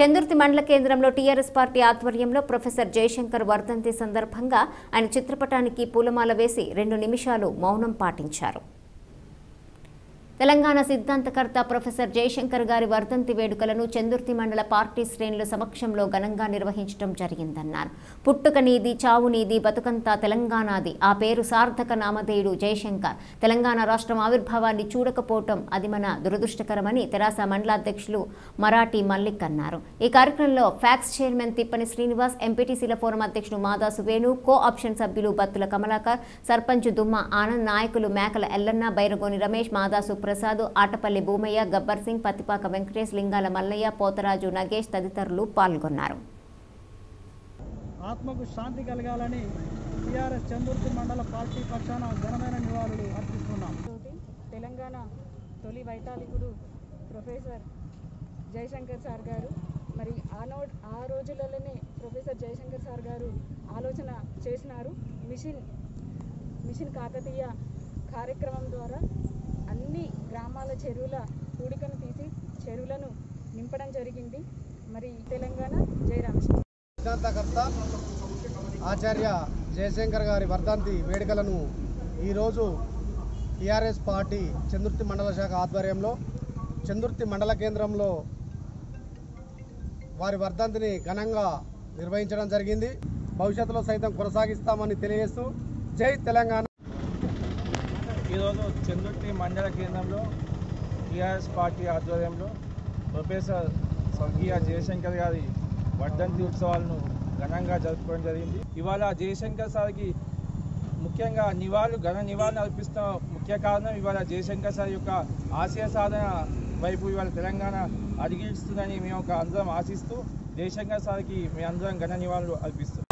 చందుర్తి మండల కేంద్రంలో TRS party ఆధ్వర్యంలో ప్రొఫెసర్ జయశంకర్ వర్ధంతి సందర్భంగా ఆయన చిత్రపటానికి పూలమాల వేసి రెండు నిమిషాలు మౌనం పాటించారు. తెలంగాణ సిద్ధాంతకర్త ప్రొఫెసర్ జయశంకర్ గారి వర్ధంతి వేడుకలను చందుర్తి మండల పార్టీ శ్రేణుల సమక్షంలో ఘనంగా నిర్వహించడం జరిగిందన్నారు. పుట్టుక నీది చావు నీది బతుకంతా తెలంగాణది. ఆ పేరు సార్థక నామధేయుడు జయశంకర్. తెలంగాణ రాష్ట్రం ఆవిర్భావాన్ని చూడకపోవటం అది మన దురదృష్టకరమని తెరాస మండలాధ్యక్షులు మరాఠీ మల్లిక్ అన్నారు. ఈ కార్యక్రమంలో ఫ్యాక్స్ చైర్మన్ తిప్పని శ్రీనివాస్ ఎంపీటీసీల ఫోరం అధ్యక్షుడు మాదాసు వేణు కో ఆప్షన్ సభ్యులు బత్తుల కమలాకర్ సర్పంచ్ దుమ్మ ఆనంద్ నాయకులు మేకల ఎల్లన్న బైరగోని రమేష్ మాదాసు ప్రసాద్ ఆటపల్లి భూమయ్య గబ్బర్ సింగ్ పత్తిపాక వెంకటేష్ లింగాల మల్లయ్య పోతరాజు నగేష్ తదితరులు పాల్గొన్నారు. ఆత్మకు శాంతి కలగాలని టీఆర్ఎస్ చందుర్తి మండల పార్టీ పక్షాన ఘనమైన నివాళులు అర్పిస్తున్నాం. తెలంగాణ తొలి వైతాళికుడు ప్రొఫెసర్ జయశంకర్ సార్ గారు. మరి ఆ నో ఆ రోజులలోనే ప్రొఫెసర్ జయశంకర్ సార్ గారు ఆలోచన చేసినారు. మిషన్ మిషన్ కాకతీయ కార్యక్రమం ద్వారా చెరువుల కూడికను తీసి చెరువులను నింపడం జరిగింది. మరి తెలంగాణ జయరామ్ సిద్ధాంతకర్త ఆచార్య జయశంకర్ గారి వర్ధంతి వేడుకలను ఈరోజు టీఆర్ఎస్ పార్టీ చందుర్తి మండల శాఖ ఆధ్వర్యంలో చందుర్తి మండల కేంద్రంలో వారి వర్ధంతిని ఘనంగా నిర్వహించడం జరిగింది. భవిష్యత్తులో సైతం కొనసాగిస్తామని తెలియజేస్తూ జై తెలంగాణ. ఈరోజు చందుర్తి మండల కేంద్రంలో టీఆర్ఎస్ పార్టీ ఆధ్వర్యంలో ప్రొఫెసర్ స్వర్గీయ జయశంకర్ గారి వర్ధంతి ఉత్సవాలను ఘనంగా జరుపుకోవడం జరిగింది. ఇవాళ జయశంకర్ సార్కి ముఖ్యంగా నివాళులు ఘన నివాళులు అర్పిస్తున్న ముఖ్య కారణం ఇవాళ జయశంకర్ సార్ యొక్క ఆశయ సాధన వైపు ఇవాళ తెలంగాణ అడిగిస్తుందని మేము ఒక అందరం ఆశిస్తూ జయశంకర్ సార్కి మేము అందరం ఘన నివాళులు అర్పిస్తున్నాం